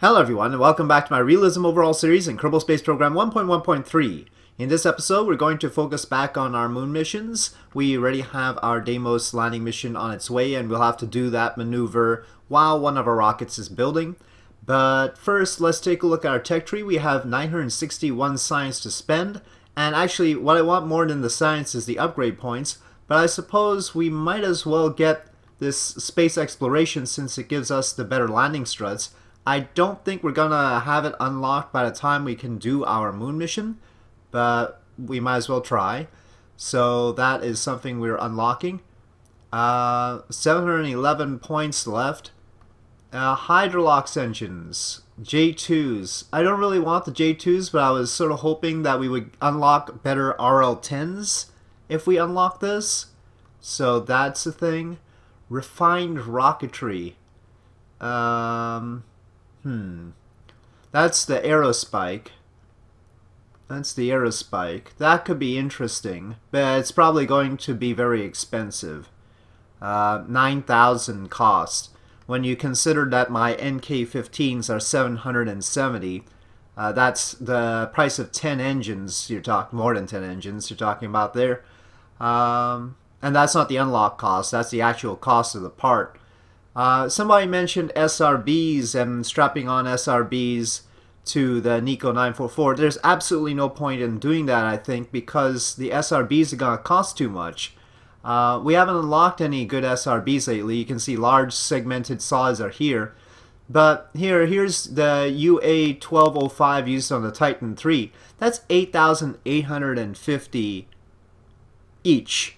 Hello everyone and welcome back to my Realism Overhaul series in Kerbal Space Program 1.1.3. In this episode we're going to focus back on our moon missions. We already have our Deimos landing mission on its way and we'll have to do that maneuver while one of our rockets is building. But first let's take a look at our tech tree. We have 961 science to spend and actually what I want more than the science is the upgrade points but I suppose we might as well get this space exploration since it gives us the better landing struts I don't think we're gonna have it unlocked by the time we can do our moon mission, but we might as well try. So that is something we're unlocking. Uh, 711 points left. Uh, Hydrolox engines, J2s. I don't really want the J2s, but I was sort of hoping that we would unlock better RL10s if we unlock this. So that's the thing. Refined rocketry. Um, Hmm. That's the aerospike. That's the aerospike. That could be interesting, but it's probably going to be very expensive. Uh, 9,000 cost. When you consider that my NK15s are 770, uh, that's the price of 10 engines. You're talking more than 10 engines. You're talking about there. Um, and that's not the unlock cost. That's the actual cost of the part. Uh, somebody mentioned SRBs and strapping on SRBs to the Nico 944. There's absolutely no point in doing that, I think, because the SRBs are going to cost too much. Uh, we haven't unlocked any good SRBs lately. You can see large segmented saws are here. But here, here's the UA1205 used on the Titan 3. That's 8,850 each.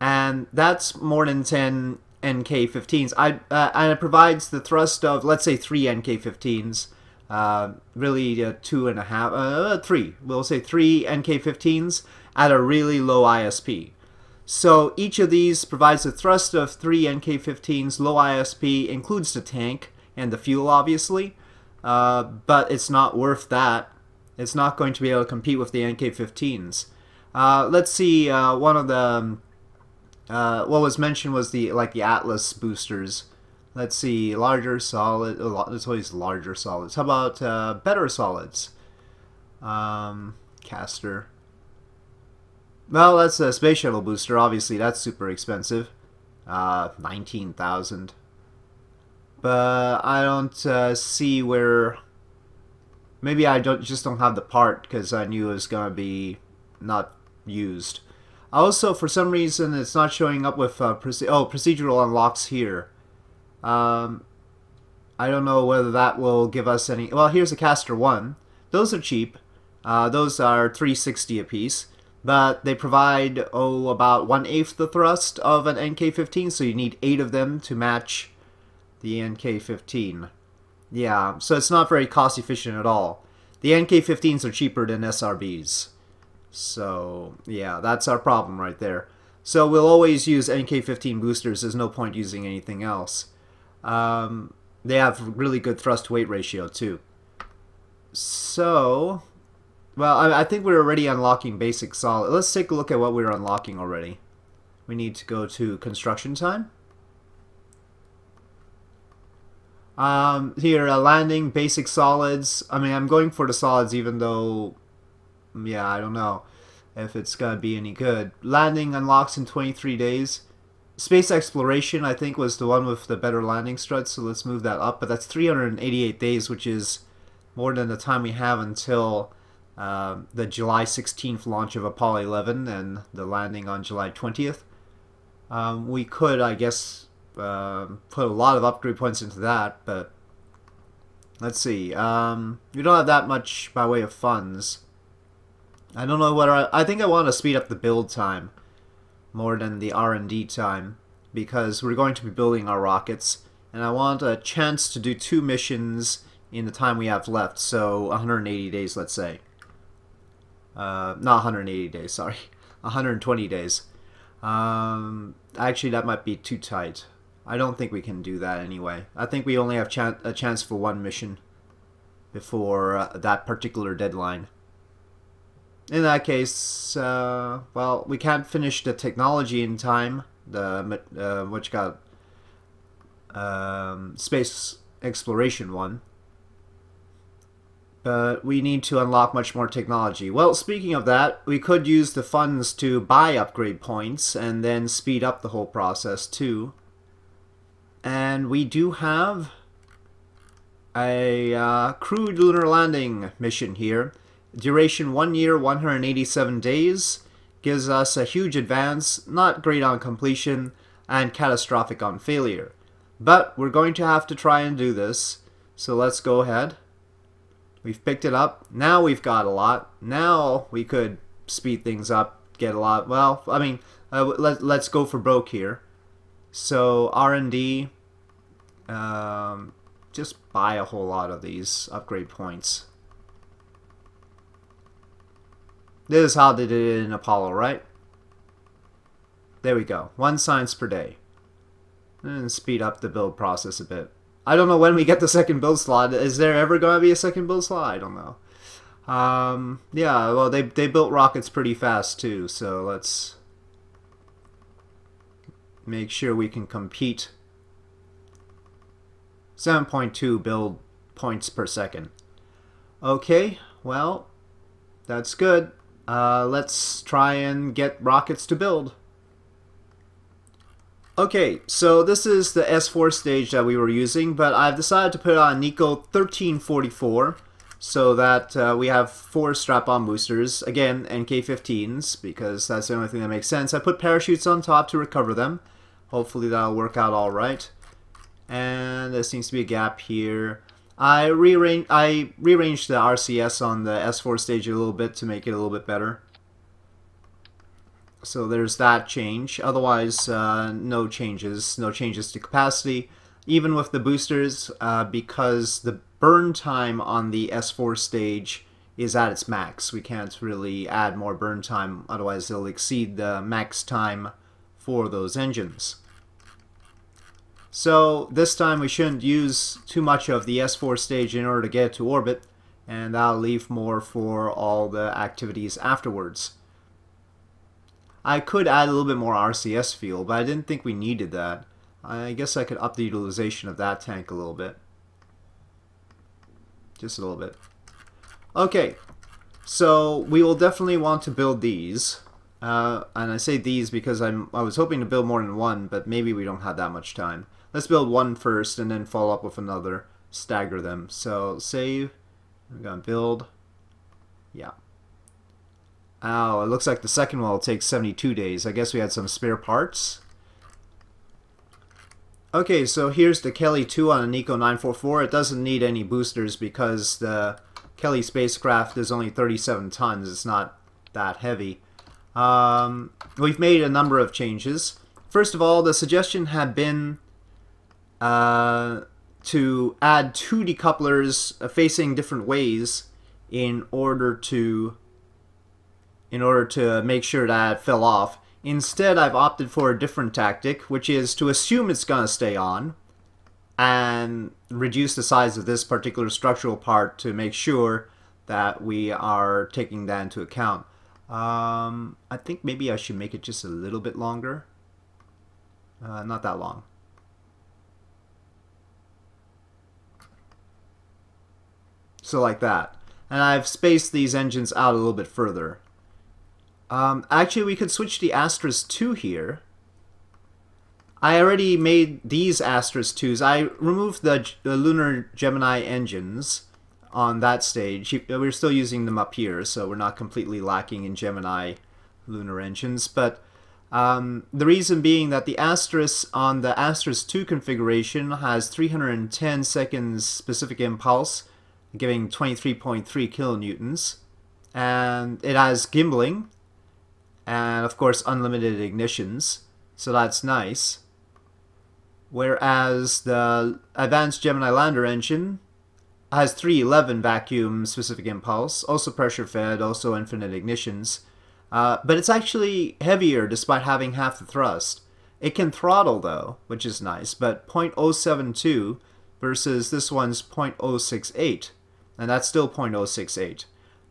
And that's more than 10 NK15s. I uh, and it provides the thrust of let's say three NK15s. Uh, really uh, two and a half, uh, three. We'll say three NK15s at a really low ISP. So each of these provides a thrust of three NK15s. Low ISP includes the tank and the fuel, obviously, uh, but it's not worth that. It's not going to be able to compete with the NK15s. Uh, let's see uh, one of the um, uh, what was mentioned was the like the Atlas boosters. Let's see, larger solid. It's always larger solids. How about uh, better solids? Um, Castor. Well, that's a space shuttle booster. Obviously, that's super expensive. Uh, nineteen thousand. But I don't uh, see where. Maybe I don't just don't have the part because I knew it was gonna be not used. Also, for some reason, it's not showing up with uh, proce oh procedural unlocks here. Um, I don't know whether that will give us any. Well, here's a Castor one. Those are cheap. Uh, those are 360 a piece, but they provide oh about one eighth the thrust of an NK15, so you need eight of them to match the NK15. Yeah, so it's not very cost efficient at all. The NK15s are cheaper than SRBs. So, yeah, that's our problem right there. So we'll always use NK15 boosters. There's no point using anything else. Um, they have really good thrust-weight ratio, too. So, well, I, I, think we're already unlocking basic solid. Let's take a look at what we're unlocking already. We need to go to construction time. Um, here, uh, landing, basic solids. I mean, I'm going for the solids even though yeah, I don't know if it's going to be any good. Landing unlocks in 23 days. Space exploration, I think, was the one with the better landing struts, so let's move that up. But that's 388 days, which is more than the time we have until uh, the July 16th launch of Apollo 11 and the landing on July 20th. Um, we could, I guess, uh, put a lot of upgrade points into that, but let's see. Um, we don't have that much by way of funds. I don't know whether I, I think I want to speed up the build time more than the R&D time because we're going to be building our rockets and I want a chance to do two missions in the time we have left so 180 days let's say. Uh, not 180 days sorry 120 days. Um, actually that might be too tight. I don't think we can do that anyway. I think we only have ch a chance for one mission before uh, that particular deadline in that case, uh, well, we can't finish the technology in time, the uh, which got um, space exploration one. but we need to unlock much more technology. Well, speaking of that, we could use the funds to buy upgrade points and then speed up the whole process too. And we do have a uh, crewed lunar landing mission here. Duration 1 year, 187 days. Gives us a huge advance, not great on completion, and catastrophic on failure. But we're going to have to try and do this. So let's go ahead. We've picked it up. Now we've got a lot. Now we could speed things up, get a lot. Well, I mean, uh, let, let's go for broke here. So R&D, um, just buy a whole lot of these upgrade points. This is how they did it in Apollo, right? There we go. One science per day. And speed up the build process a bit. I don't know when we get the second build slot. Is there ever going to be a second build slot? I don't know. Um, yeah, well, they, they built rockets pretty fast, too, so let's make sure we can compete. 7.2 build points per second. Okay, well, that's good. Uh, let's try and get rockets to build. Okay, so this is the S4 stage that we were using, but I've decided to put on Nico 1344 so that uh, we have four strap-on boosters, again, NK-15s, because that's the only thing that makes sense. I put parachutes on top to recover them. Hopefully that'll work out all right. And there seems to be a gap here. I, rearrange, I rearranged the RCS on the S4 stage a little bit to make it a little bit better. So there's that change. Otherwise, uh, no changes. No changes to capacity. Even with the boosters, uh, because the burn time on the S4 stage is at its max. We can't really add more burn time, otherwise it'll exceed the max time for those engines. So this time we shouldn't use too much of the S4 stage in order to get it to orbit, and that'll leave more for all the activities afterwards. I could add a little bit more RCS fuel, but I didn't think we needed that. I guess I could up the utilization of that tank a little bit. Just a little bit. Okay, so we will definitely want to build these. Uh, and I say these because I'm I was hoping to build more than one, but maybe we don't have that much time. Let's build one first and then follow up with another. Stagger them. So save. I'm gonna build. Yeah. Oh, it looks like the second one will take 72 days. I guess we had some spare parts. Okay, so here's the Kelly 2 on a Nico 944. It doesn't need any boosters because the Kelly spacecraft is only 37 tons. It's not that heavy. Um, we've made a number of changes. First of all, the suggestion had been uh, to add two decouplers facing different ways in order to in order to make sure that it fell off. Instead, I've opted for a different tactic, which is to assume it's going to stay on and reduce the size of this particular structural part to make sure that we are taking that into account. Um, I think maybe I should make it just a little bit longer. Uh, not that long. So like that. And I've spaced these engines out a little bit further. Um, actually, we could switch the Astras 2 here. I already made these Astras 2s. I removed the, the Lunar Gemini engines on that stage. We're still using them up here, so we're not completely lacking in Gemini lunar engines. But um, the reason being that the Astras on the Astras 2 configuration has 310 seconds specific impulse, giving 23.3 kilonewtons. And it has gimbaling, and of course unlimited ignitions, so that's nice. Whereas the Advanced Gemini Lander engine has 311 vacuum specific impulse, also pressure fed, also infinite ignitions, uh, but it's actually heavier despite having half the thrust. It can throttle though, which is nice, but 0.072 versus this one's 0.068, and that's still 0.068.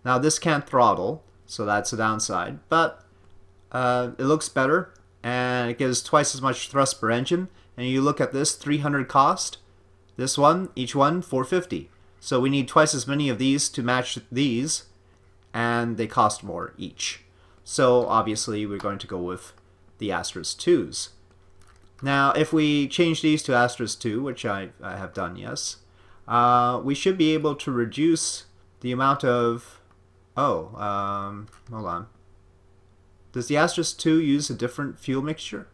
Now this can't throttle, so that's a downside, but uh, it looks better and it gives twice as much thrust per engine. And you look at this 300 cost, this one, each one 450. So we need twice as many of these to match these, and they cost more each. So obviously we're going to go with the Astros 2s. Now, if we change these to Astros 2, which I, I have done, yes, uh, we should be able to reduce the amount of... Oh, um, hold on. Does the Astros 2 use a different fuel mixture?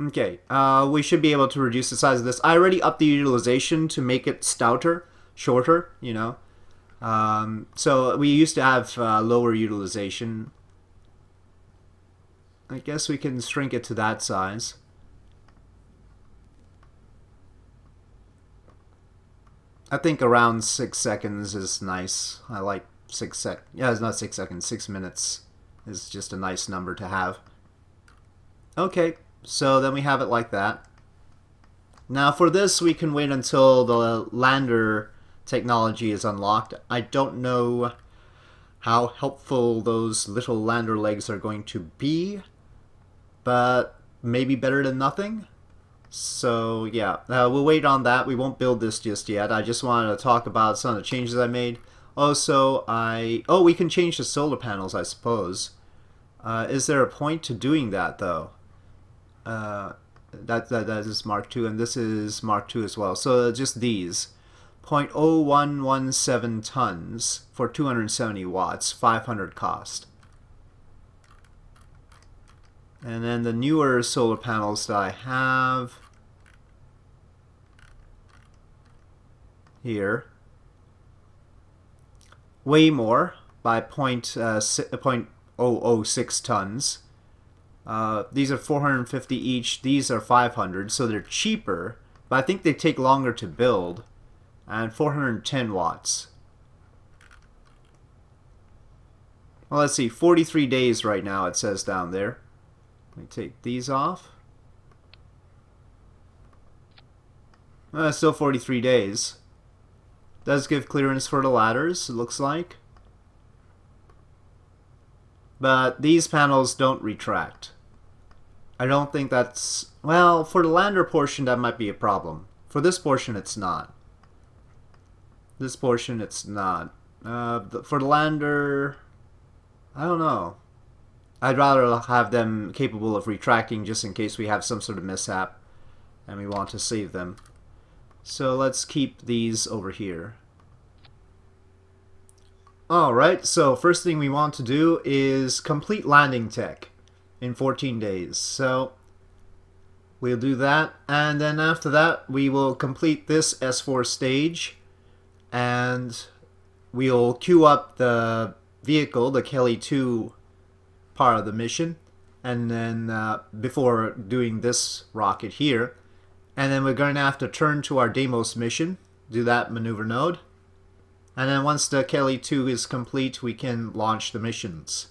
Okay, uh, we should be able to reduce the size of this. I already upped the utilization to make it stouter, shorter, you know. Um, so we used to have uh, lower utilization. I guess we can shrink it to that size. I think around six seconds is nice. I like six sec. Yeah, it's not six seconds. Six minutes is just a nice number to have. Okay, so then we have it like that. Now for this, we can wait until the lander technology is unlocked. I don't know how helpful those little lander legs are going to be, but maybe better than nothing. So yeah, uh, we'll wait on that. We won't build this just yet. I just wanted to talk about some of the changes I made. Also, I... Oh, we can change the solar panels, I suppose. Uh, is there a point to doing that, though? Uh, that, that, that is Mark II, and this is Mark II as well. So just these. 0.0117 tons for 270 watts, 500 cost. And then the newer solar panels that I have here, way more by point, uh, 0.006 tons. Uh, these are 450 each, these are 500, so they're cheaper, but I think they take longer to build, and 410 watts. Well, let's see, 43 days right now it says down there. Let me take these off. Uh, still 43 days. Does give clearance for the ladders, it looks like. But these panels don't retract. I don't think that's... Well, for the lander portion, that might be a problem. For this portion, it's not. This portion, it's not. Uh, for the lander, I don't know. I'd rather have them capable of retracting just in case we have some sort of mishap and we want to save them. So let's keep these over here. Alright, so first thing we want to do is complete landing tech in 14 days. So we'll do that and then after that we will complete this S4 stage and we'll queue up the vehicle, the Kelly 2 part of the mission and then uh, before doing this rocket here and then we're going to have to turn to our Deimos mission, do that maneuver node and then once the Kelly 2 is complete we can launch the missions.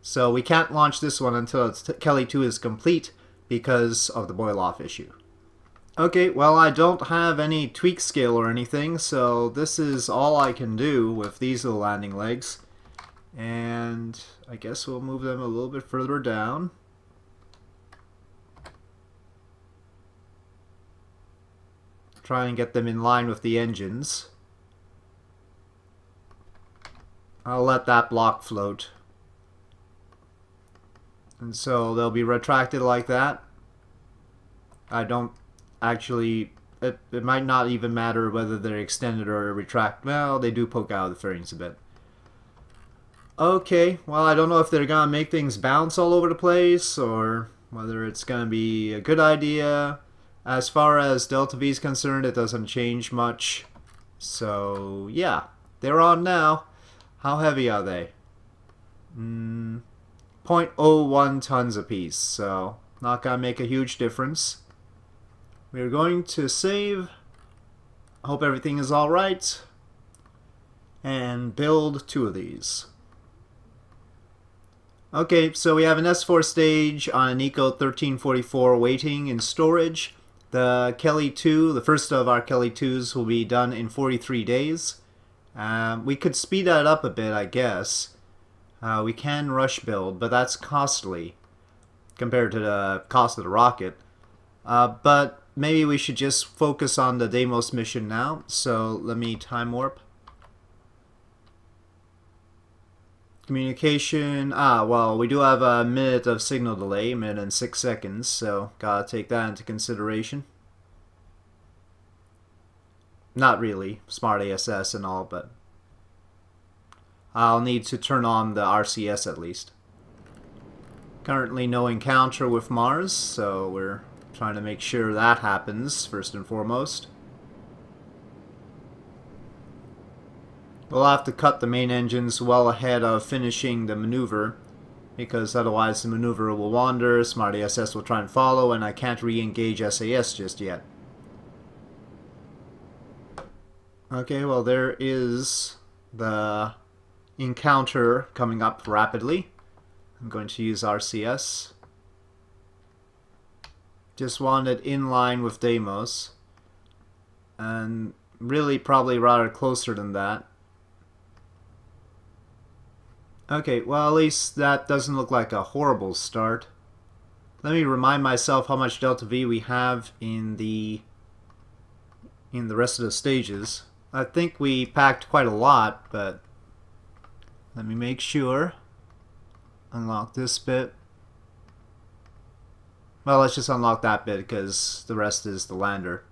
So we can't launch this one until Kelly 2 is complete because of the boil off issue. Okay, well I don't have any tweak scale or anything, so this is all I can do with these little landing legs. And I guess we'll move them a little bit further down. Try and get them in line with the engines. I'll let that block float. And so they'll be retracted like that. I don't actually... It, it might not even matter whether they're extended or retract. Well, they do poke out of the fairings a bit. Okay, well I don't know if they're gonna make things bounce all over the place or whether it's gonna be a good idea. As far as Delta V is concerned, it doesn't change much. So yeah, they're on now. How heavy are they? Mm, 0.01 tons apiece, so not gonna make a huge difference. We're going to save. Hope everything is alright. And build two of these. Okay, so we have an S4 stage on an Eco 1344 waiting in storage. The Kelly 2, the first of our Kelly 2s, will be done in 43 days. Um, we could speed that up a bit, I guess. Uh, we can rush build, but that's costly compared to the cost of the rocket. Uh, but maybe we should just focus on the Deimos mission now. So let me time warp. Communication. Ah, well, we do have a minute of signal delay, minute and six seconds, so gotta take that into consideration. Not really, smart ASS and all, but I'll need to turn on the RCS at least. Currently no encounter with Mars, so we're trying to make sure that happens first and foremost. We'll have to cut the main engines well ahead of finishing the maneuver because otherwise the maneuver will wander, Smart ASS will try and follow, and I can't re-engage SAS just yet. Okay, well there is the encounter coming up rapidly. I'm going to use RCS. Just wanted in line with Deimos. And really probably rather closer than that. Okay, well at least that doesn't look like a horrible start. Let me remind myself how much delta V we have in the in the rest of the stages. I think we packed quite a lot, but let me make sure. Unlock this bit. Well, let's just unlock that bit because the rest is the lander.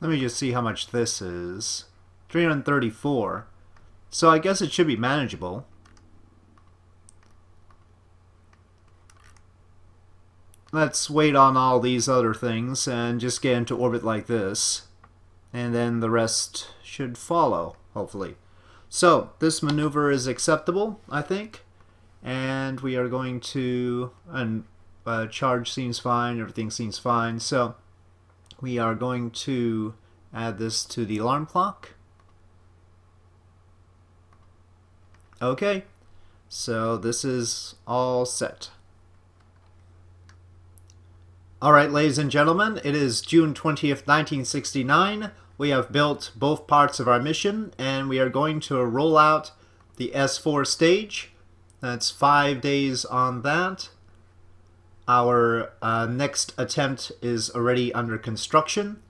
Let me just see how much this is. 334. So I guess it should be manageable. Let's wait on all these other things and just get into orbit like this and then the rest should follow, hopefully. So, this maneuver is acceptable, I think, and we are going to, and uh, charge seems fine, everything seems fine, so we are going to add this to the alarm clock. Okay, so this is all set. Alright, ladies and gentlemen, it is June 20th, 1969. We have built both parts of our mission, and we are going to roll out the S4 stage. That's five days on that. Our uh, next attempt is already under construction.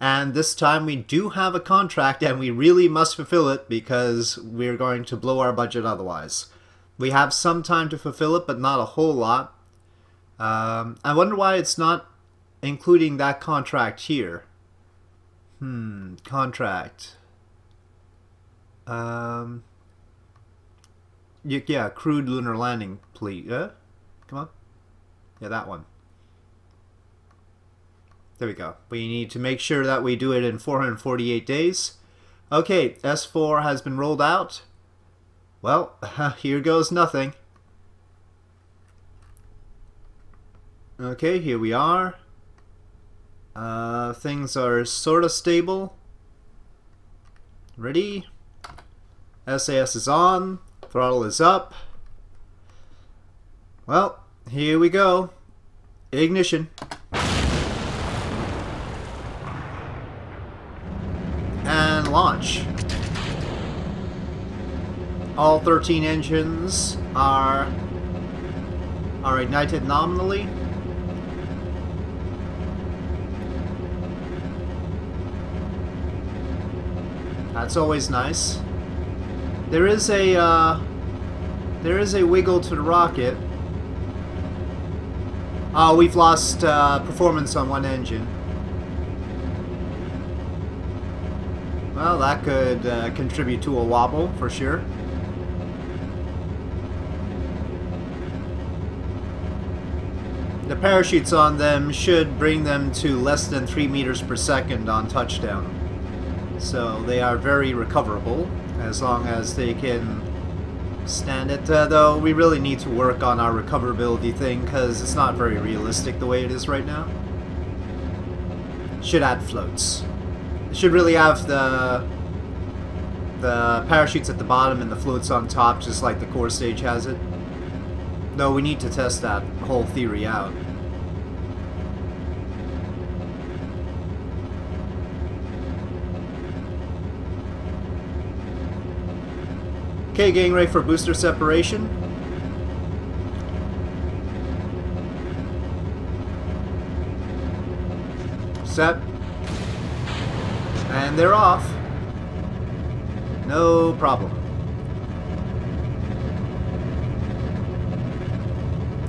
And this time we do have a contract and we really must fulfill it because we're going to blow our budget otherwise. We have some time to fulfill it, but not a whole lot. Um, I wonder why it's not including that contract here. Hmm, contract. Um, yeah, crewed lunar landing, please. Yeah, come on. Yeah, that one. There we go. We need to make sure that we do it in 448 days. Okay, S4 has been rolled out. Well, here goes nothing. Okay, here we are. Uh, things are sort of stable. Ready? SAS is on. Throttle is up. Well, here we go. Ignition. All 13 engines are are ignited nominally. That's always nice. There is a, uh, there is a wiggle to the rocket. Oh, we've lost uh, performance on one engine. Well, that could uh, contribute to a wobble, for sure. Parachutes on them should bring them to less than 3 meters per second on touchdown. So they are very recoverable as long as they can stand it. Uh, though we really need to work on our recoverability thing because it's not very realistic the way it is right now. Should add floats. Should really have the the parachutes at the bottom and the floats on top just like the core stage has it. Though we need to test that whole theory out. Okay, getting ready for booster separation. Set. And they're off. No problem.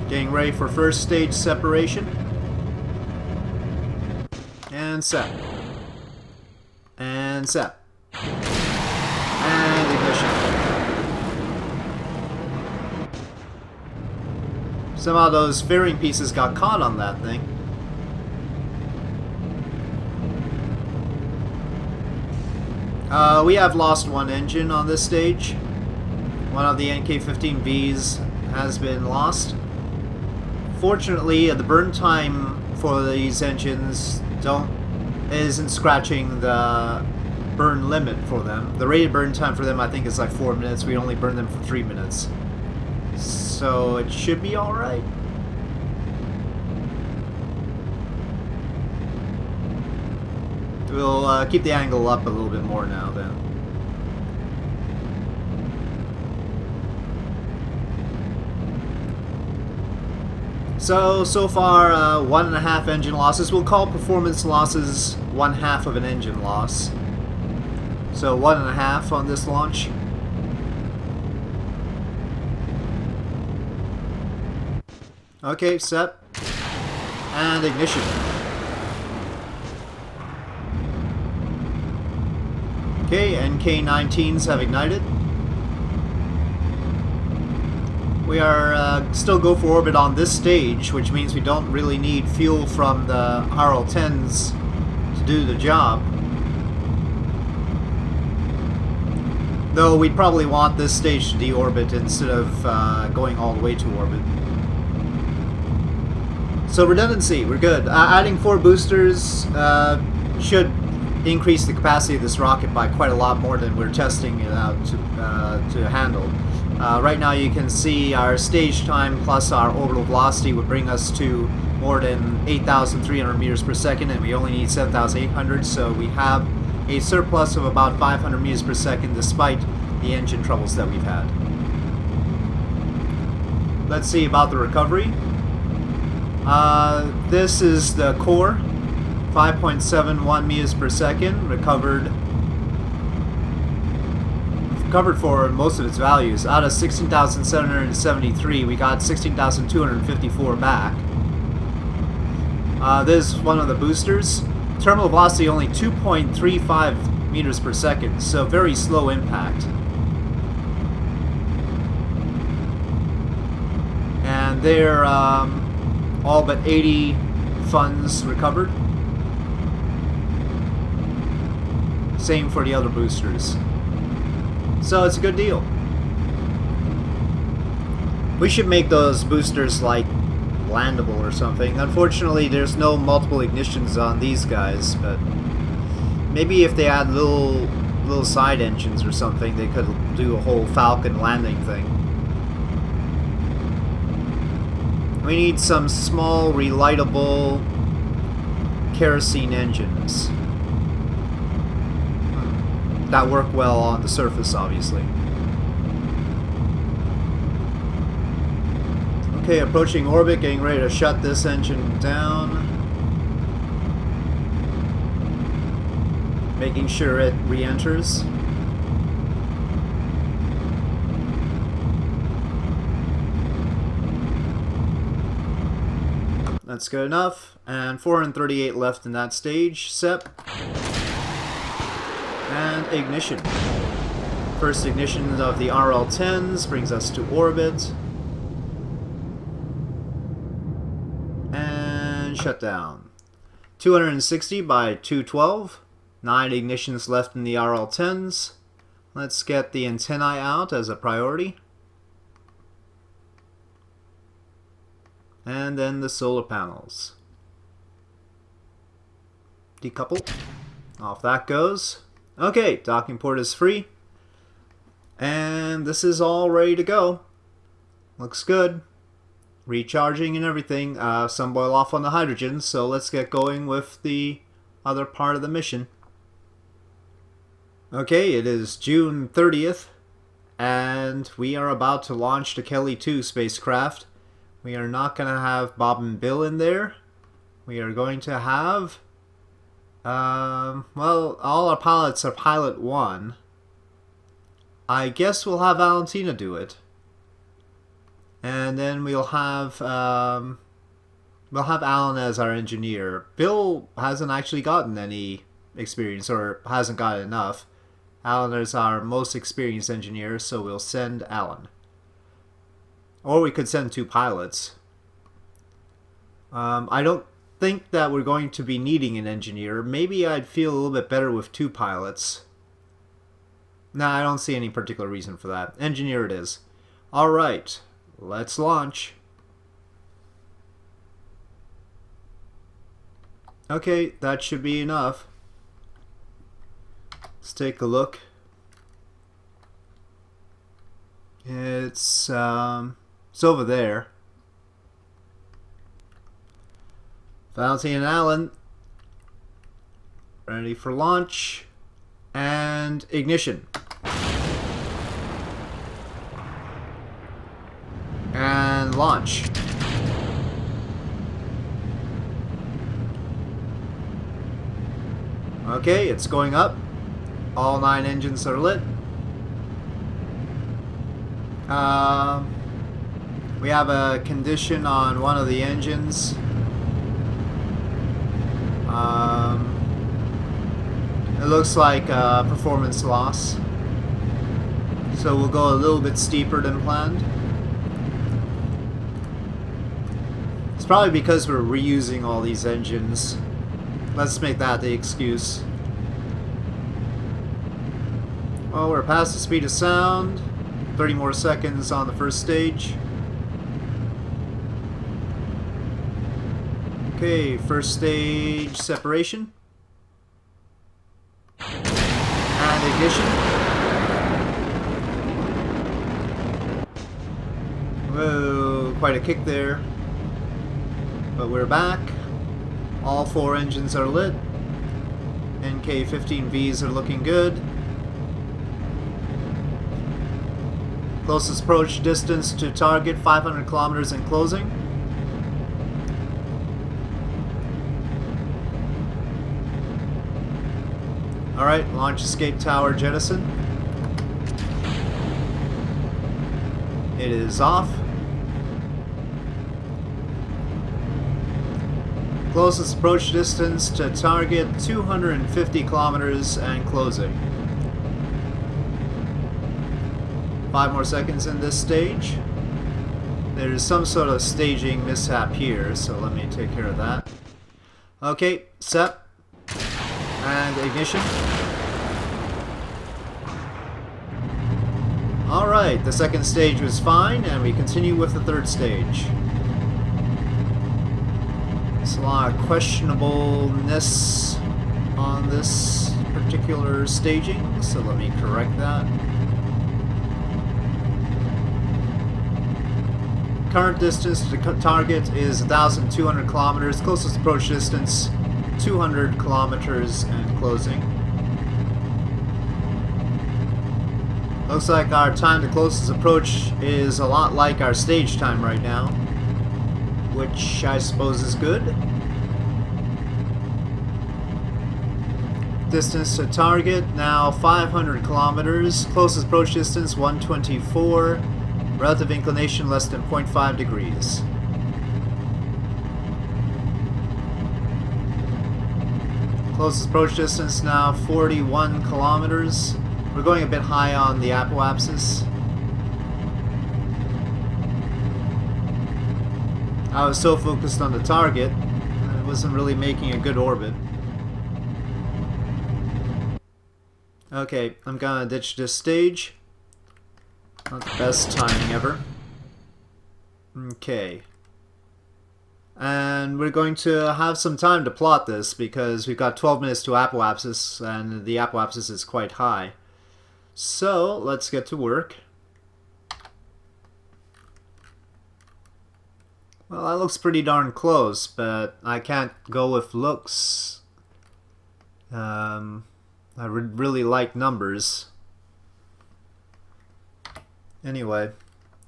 Getting ready for first stage separation. And set. And set. And ignition. Somehow those fairing pieces got caught on that thing. Uh, we have lost one engine on this stage. One of the NK-15Vs has been lost. Fortunately, the burn time for these engines don't isn't scratching the burn limit for them. The rated burn time for them, I think, is like four minutes. We only burn them for three minutes, so it should be all right. We'll uh, keep the angle up a little bit more now then. So, so far, uh, one and a half engine losses. We'll call performance losses one half of an engine loss. So one and a half on this launch. Okay, set. And ignition. Okay, NK-19s have ignited. We are uh, still go for orbit on this stage, which means we don't really need fuel from the RL-10s to do the job. Though we'd probably want this stage to deorbit instead of uh, going all the way to orbit. So redundancy, we're good. Uh, adding four boosters uh, should increase the capacity of this rocket by quite a lot more than we're testing it out to, uh, to handle. Uh, right now you can see our stage time plus our orbital velocity would bring us to more than 8,300 meters per second and we only need 7,800 so we have a surplus of about 500 meters per second despite the engine troubles that we've had. Let's see about the recovery. Uh, this is the core 5.71 meters per second, recovered covered for most of its values. Out of 16,773, we got 16,254 back. Uh, this is one of the boosters. Terminal velocity only 2.35 meters per second, so very slow impact. And they're um, all but 80 funds recovered. Same for the other boosters. So it's a good deal. We should make those boosters like landable or something. Unfortunately, there's no multiple ignitions on these guys, but maybe if they add little little side engines or something, they could do a whole Falcon landing thing. We need some small, relightable kerosene engines that work well on the surface, obviously. Okay, approaching orbit, getting ready to shut this engine down. Making sure it re-enters. That's good enough. And 438 left in that stage. Set. And ignition. First ignition of the RL-10s brings us to orbit. And shut down. 260 by 212. Nine ignitions left in the RL-10s. Let's get the antennae out as a priority. And then the solar panels. Decouple. Off that goes. Okay, docking port is free. And this is all ready to go. Looks good. Recharging and everything. Uh, some boil off on the hydrogen, so let's get going with the other part of the mission. Okay, it is June 30th, and we are about to launch the Kelly 2 spacecraft. We are not going to have Bob and Bill in there. We are going to have Um, well, all our pilots are pilot one. I guess we'll have Valentina do it. And then we'll have um, we'll have Alan as our engineer. Bill hasn't actually gotten any experience or hasn't got enough. Alan is our most experienced engineer, so we'll send Alan. Or we could send two pilots. Um, I don't think that we're going to be needing an engineer. Maybe I'd feel a little bit better with two pilots. Nah, I don't see any particular reason for that. Engineer it is. Alright, let's launch. Okay, that should be enough. Let's take a look. It's um, it's over there. Valentine and Alan ready for launch and ignition. And launch. Okay, it's going up. All nine engines are lit. Um, we have a condition on one of the engines. Um, it looks like a performance loss. So we'll go a little bit steeper than planned. It's probably because we're reusing all these engines. Let's make that the excuse. Well, we're past the speed of sound. 30 more seconds on the first stage. Okay, first stage separation. And ignition. Whoa, quite a kick there. But we're back. All four engines are lit. NK-15Vs are looking good. Closest approach distance to target 500 kilometers in closing. Alright, launch escape tower jettison. It is off. Closest approach distance to target 250 kilometers and closing. Five more seconds in this stage. There's some sort of staging mishap here, so let me take care of that. Okay, set. And ignition. Alright, the second stage was fine, and we continue with the third stage. There's a lot of questionableness on this particular staging, so let me correct that. Current distance to the target is 1,200 kilometers. Closest approach distance 200 kilometers and closing. Looks like our time to closest approach is a lot like our stage time right now, which I suppose is good. Distance to target now 500 kilometers, closest approach distance 124, relative inclination less than 0.5 degrees. Closest approach distance now 41 kilometers. We're going a bit high on the apoapsis. I was so focused on the target, I wasn't really making a good orbit. Okay, I'm gonna ditch this stage. Not the best timing ever. Okay. And we're going to have some time to plot this because we've got 12 minutes to apoapsis and the apoapsis is quite high. So let's get to work. Well, that looks pretty darn close, but I can't go with looks. Um, I would really like numbers. Anyway,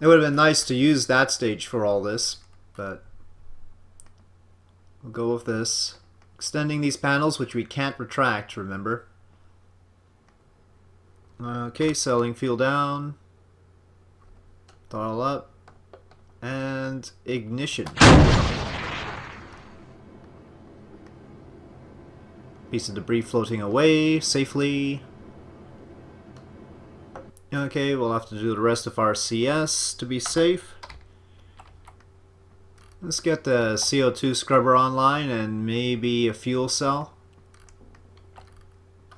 it would have been nice to use that stage for all this, but We'll go with this. Extending these panels, which we can't retract, remember. Okay, selling fuel down. Throttle up. And ignition. Piece of debris floating away safely. Okay, we'll have to do the rest of our RCS to be safe. Let's get the CO2 scrubber online and maybe a fuel cell.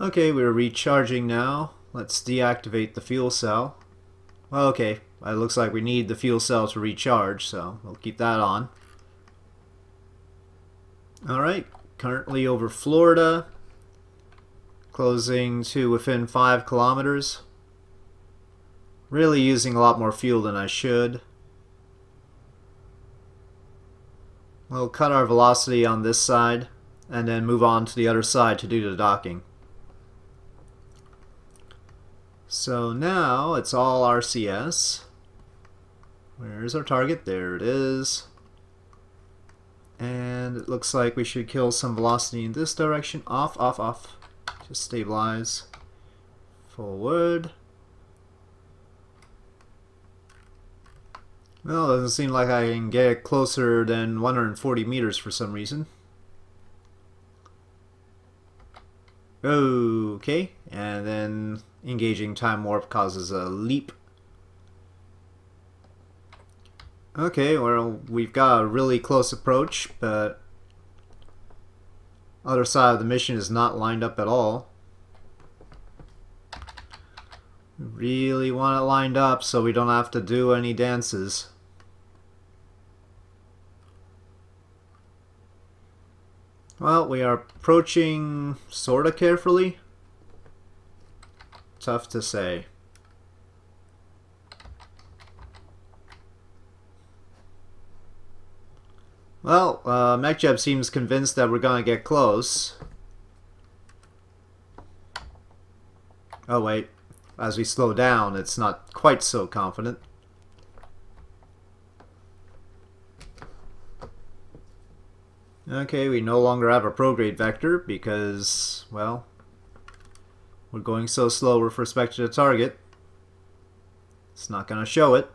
Okay, we're recharging now. Let's deactivate the fuel cell. Well, okay, it looks like we need the fuel cell to recharge, so we'll keep that on. Alright, currently over Florida, closing to within 5 kilometers. Really using a lot more fuel than I should. We'll cut our velocity on this side and then move on to the other side to do the docking. So now it's all RCS. Where's our target? There it is. And it looks like we should kill some velocity in this direction. Off, off, off. Just stabilize. Forward. Well, it doesn't seem like I can get closer than 140 meters for some reason. Okay, and then engaging time warp causes a leap. Okay, well, we've got a really close approach, but other side of the mission is not lined up at all. Really want it lined up so we don't have to do any dances. Well, we are approaching sorta carefully. Tough to say. Well, uh, MechJeb seems convinced that we're gonna get close. Oh wait, as we slow down, it's not quite so confident. Okay, we no longer have a prograde vector because, well, we're going so slow with respect to the target. It's not going to show it.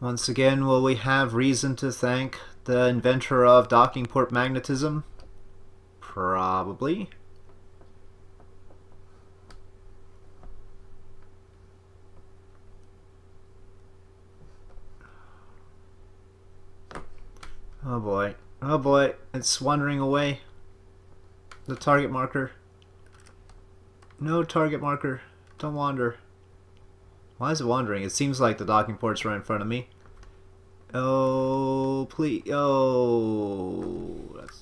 Once again, will we have reason to thank the inventor of docking port magnetism? Probably. Oh boy. Oh boy. It's wandering away. The target marker. No target marker. Don't wander. Why is it wandering? It seems like the docking port's right in front of me. Oh, please. Oh. That's...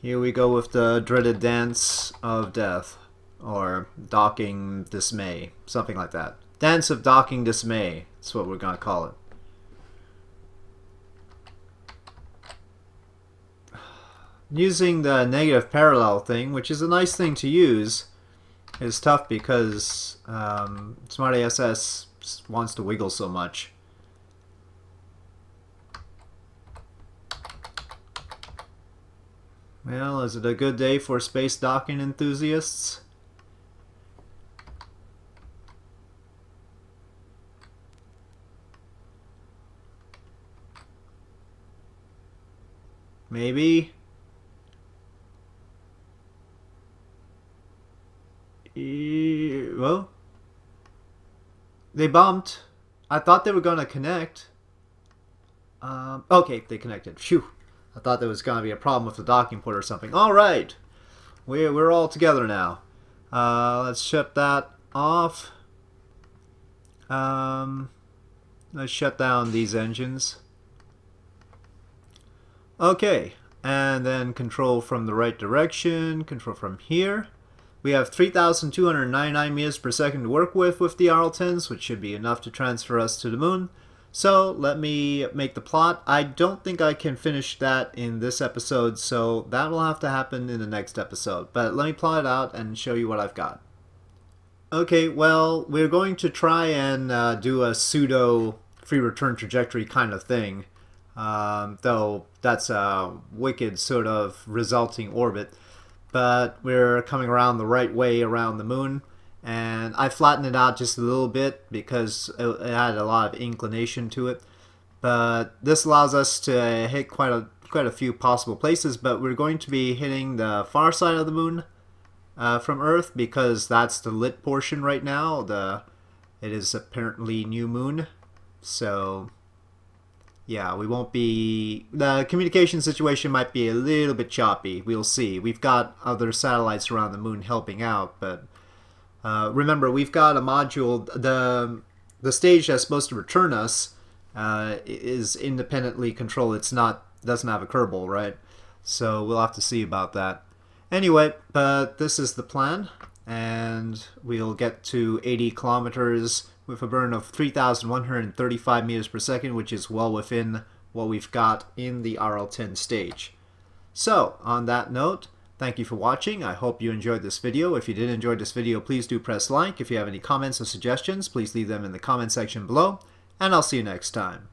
Here we go with the dreaded dance of death. Or docking dismay. Something like that. Dance of docking dismay. That's what we're going to call it. Using the negative parallel thing, which is a nice thing to use, is tough because um, SmartASS wants to wiggle so much. Well, is it a good day for space docking enthusiasts? Maybe. Well, they bumped. I thought they were going to connect. Um, okay, they connected. Phew. I thought there was going to be a problem with the docking port or something. All right. We're, we're all together now. Uh, let's shut that off. Um, let's shut down these engines. Okay, and then control from the right direction, control from here. We have 3,299 meters per second to work with with the RL-10s, which should be enough to transfer us to the moon. So let me make the plot. I don't think I can finish that in this episode, so that will have to happen in the next episode. But let me plot it out and show you what I've got. Okay, well, we're going to try and uh, do a pseudo free return trajectory kind of thing. Um, though that's a wicked sort of resulting orbit. But we're coming around the right way around the moon. And I flattened it out just a little bit because it, it had a lot of inclination to it. But this allows us to hit quite a quite a few possible places. But we're going to be hitting the far side of the moon uh, from Earth because that's the lit portion right now. The it is apparently new moon, so yeah, we won't be... The communication situation might be a little bit choppy. We'll see. We've got other satellites around the moon helping out, but uh, remember, we've got a module... The, the stage that's supposed to return us uh, is independently controlled. It's not... doesn't have a Kerbal, right? So we'll have to see about that. Anyway, but this is the plan, and we'll get to 80 kilometers with a burn of 3,135 meters per second, which is well within what we've got in the RL10 stage. So, on that note, thank you for watching. I hope you enjoyed this video. If you did enjoy this video, please do press like. If you have any comments or suggestions, please leave them in the comment section below, and I'll see you next time.